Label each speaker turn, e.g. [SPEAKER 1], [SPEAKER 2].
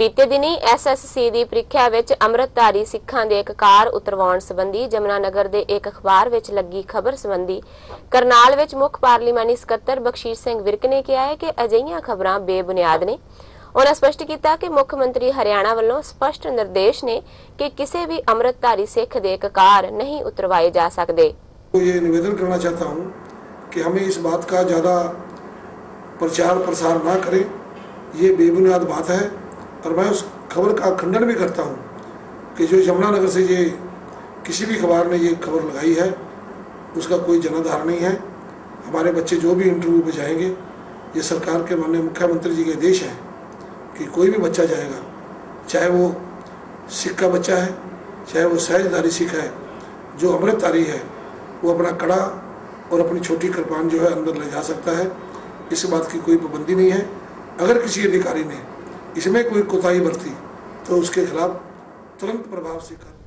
[SPEAKER 1] ਬੀਤੇ ਦਿਨੀ ਐਸਐਸਸੀ ਦੀ ਪ੍ਰੀਖਿਆ ਵਿੱਚ ਅੰਮ੍ਰਿਤਧਾਰੀ ਸਿੱਖਾਂ ਦੇ ਇੱਕ ਕਾਰ ਉਤਰਵਾਉਣ ਸੰਬੰਧੀ ਜਮਨਾਨਗਰ ਦੇ ਇੱਕ ਅਖਬਾਰ ਵਿੱਚ ਲੱਗੀ ਖਬਰ ਸੰਬੰਧੀ ਕਰਨਾਲ ਵਿੱਚ ਮੁੱਖ ਪਾਰਲੀਮਾਨੀ ਸਕੱਤਰ ਬਖਸ਼ੀਸ਼ ਸਿੰਘ ਵਿਰਕ ਨੇ ਕਿਹਾ ਹੈ ਕਿ ਅਜਿਹੀਆਂ ਖਬਰਾਂ ਬੇਬੁਨਿਆਦ ਨੇ ਉਹਨਾਂ ਸਪਸ਼ਟ ਕੀਤਾ ਕਿ ਮੁੱਖ ਮੰਤਰੀ ਹਰਿਆਣਾ ਵੱਲੋਂ ਸਪਸ਼ਟ ਨਿਰਦੇਸ਼ ਨੇ ਕਿ ਕਿਸੇ ਵੀ ਅੰਮ੍ਰਿਤਧਾਰੀ ਸਿੱਖ ਦੇ ਇੱਕ ਕਾਰ ਨਹੀਂ ਉਤਰਵਾਏ ਜਾ ਸਕਦੇ
[SPEAKER 2] तो ये निवेदन करना चाहता हूँ कि हमें इस बात का ज़्यादा प्रचार प्रसार ना करें ये बेबुनियाद बात है और मैं उस खबर का खंडन भी करता हूँ कि जो यमुनानगर से ये किसी भी अखबार ने ये खबर लगाई है, उसका कोई जनाधार नहीं है। हमारे बच्चे जो भी इंटरव्यू पे जाएँगे, ये सरकार के माननीय मुख्यमंत्री जी के आदेश है कि कोई भी बच्चा जाएगा, चाहे वो सिख का बच्चा है, चाहे वो सहजधारी सिख है, जो अमृतधारी है, वो अपना कड़ा और अपनी छोटी कृपान जो है अंदर ले जा सकता है। इस बात की कोई पाबंदी नहीं है। अगर किसी अधिकारी ने इसमें कोई कोताही बरती तो उसके खिलाफ तुरंत प्रभाव से कार्य